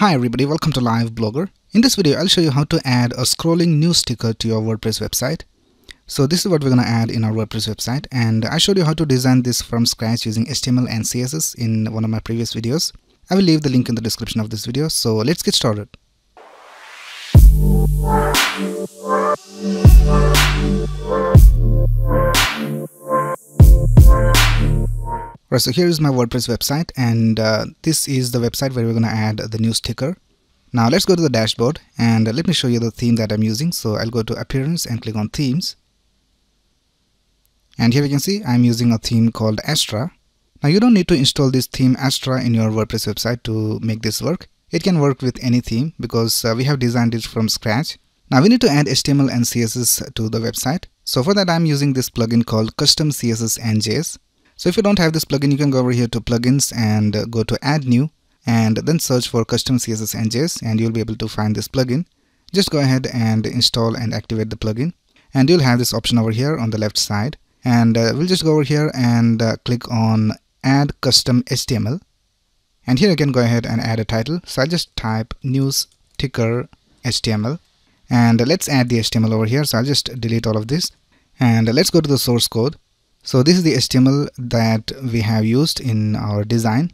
Hi everybody, welcome to Live Blogger. In this video, I'll show you how to add a scrolling news ticker to your WordPress website. So this is what we're going to add in our WordPress website and I showed you how to design this from scratch using HTML and CSS in one of my previous videos. I will leave the link in the description of this video. So let's get started. Right, so here is my WordPress website and uh, this is the website where we're going to add the news ticker. Now let's go to the dashboard and uh, let me show you the theme that I'm using. So I'll go to appearance and click on themes. And here you can see I'm using a theme called Astra. Now you don't need to install this theme Astra in your WordPress website to make this work. It can work with any theme because uh, we have designed it from scratch. Now we need to add HTML and CSS to the website. So for that I'm using this plugin called Custom CSS and JS. So if you don't have this plugin, you can go over here to plugins and go to add new and then search for custom CSS and JS and you'll be able to find this plugin. Just go ahead and install and activate the plugin and you'll have this option over here on the left side and uh, we'll just go over here and uh, click on add custom HTML and here you can go ahead and add a title. So I'll just type news ticker HTML and let's add the HTML over here. So I'll just delete all of this and let's go to the source code so this is the HTML that we have used in our design.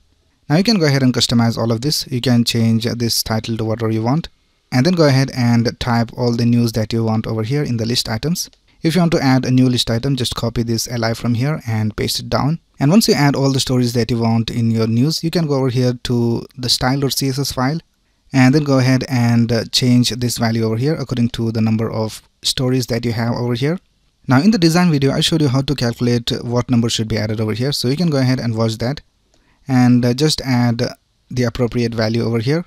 Now you can go ahead and customize all of this. You can change this title to whatever you want and then go ahead and type all the news that you want over here in the list items. If you want to add a new list item, just copy this li from here and paste it down. And once you add all the stories that you want in your news, you can go over here to the style.css file and then go ahead and change this value over here according to the number of stories that you have over here. Now in the design video, I showed you how to calculate what number should be added over here. So you can go ahead and watch that and uh, just add the appropriate value over here.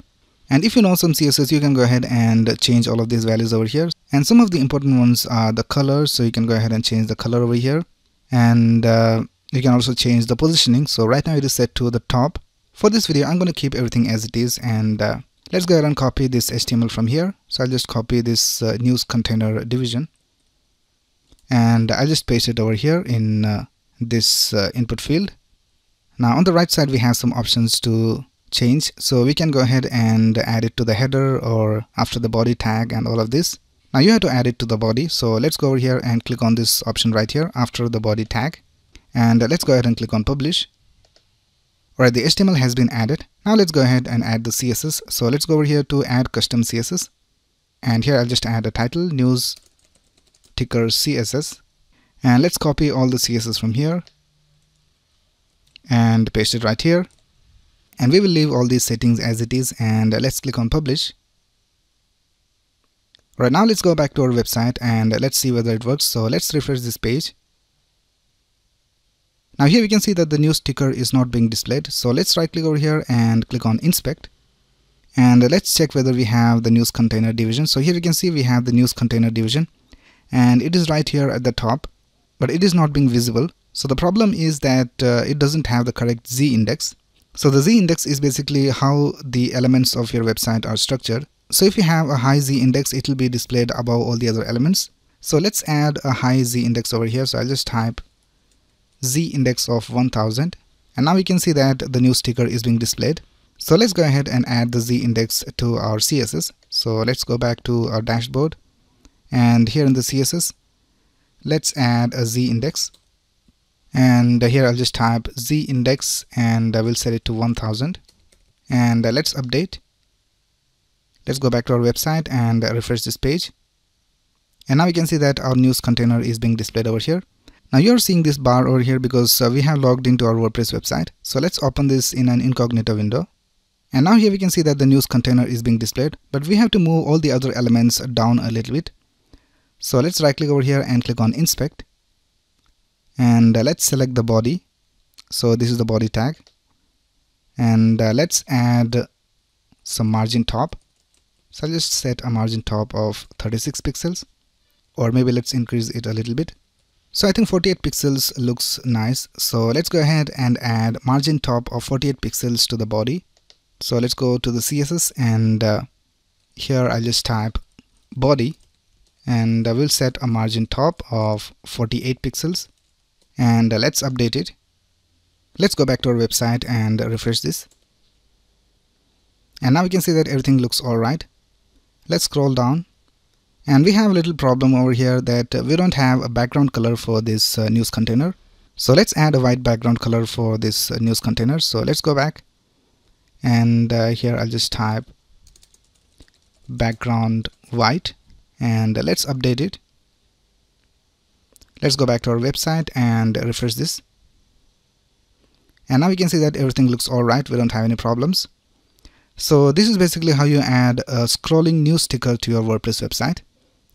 And if you know some CSS, you can go ahead and change all of these values over here. And some of the important ones are the colors. So you can go ahead and change the color over here. And uh, you can also change the positioning. So right now it is set to the top. For this video, I'm going to keep everything as it is. And uh, let's go ahead and copy this HTML from here. So I'll just copy this uh, news container division and I'll just paste it over here in uh, this uh, input field. Now on the right side we have some options to change so we can go ahead and add it to the header or after the body tag and all of this. Now you have to add it to the body so let's go over here and click on this option right here after the body tag and let's go ahead and click on publish. Alright the HTML has been added. Now let's go ahead and add the CSS. So let's go over here to add custom CSS and here I'll just add a title news ticker CSS and let's copy all the CSS from here and paste it right here. And we will leave all these settings as it is and let's click on publish. Right now let's go back to our website and let's see whether it works. So let's refresh this page. Now here we can see that the news ticker is not being displayed. So let's right click over here and click on inspect. And let's check whether we have the news container division. So here you can see we have the news container division and it is right here at the top but it is not being visible. So the problem is that uh, it doesn't have the correct z index. So the z index is basically how the elements of your website are structured. So if you have a high z index it will be displayed above all the other elements. So let's add a high z index over here. So I'll just type z index of 1000 and now we can see that the news ticker is being displayed. So let's go ahead and add the z index to our css so let's go back to our dashboard and here in the CSS let's add a z index. And here I'll just type z index and I will set it to 1000 and uh, let's update. Let's go back to our website and refresh this page. And now we can see that our news container is being displayed over here. Now you're seeing this bar over here because uh, we have logged into our WordPress website. So let's open this in an incognito window. And now here we can see that the news container is being displayed but we have to move all the other elements down a little bit so let's right click over here and click on inspect. And uh, let's select the body. So this is the body tag. And uh, let's add some margin top. So I'll just set a margin top of 36 pixels. Or maybe let's increase it a little bit. So I think 48 pixels looks nice. So let's go ahead and add margin top of 48 pixels to the body. So let's go to the CSS and uh, here I'll just type body and I will set a margin top of 48 pixels. And let's update it. Let's go back to our website and refresh this. And now we can see that everything looks alright let's scroll down. And we have a little problem over here that we don't have a background color for this uh, news container. So let's add a white background color for this uh, news container. So let's go back. And uh, here I'll just type background white and let's update it. Let's go back to our website and refresh this. And now we can see that everything looks alright we don't have any problems. So this is basically how you add a scrolling news ticker to your WordPress website.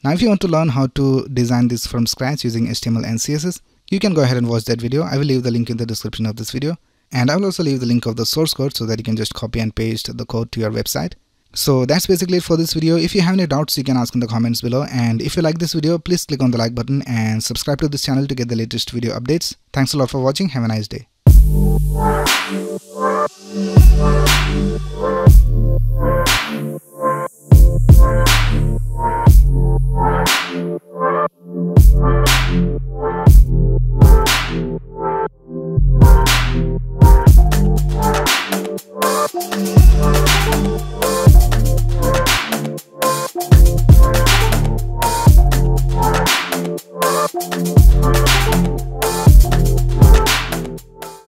Now if you want to learn how to design this from scratch using HTML and CSS you can go ahead and watch that video. I will leave the link in the description of this video. And I will also leave the link of the source code so that you can just copy and paste the code to your website so that's basically it for this video. If you have any doubts, you can ask in the comments below. And if you like this video, please click on the like button and subscribe to this channel to get the latest video updates. Thanks a lot for watching. Have a nice day.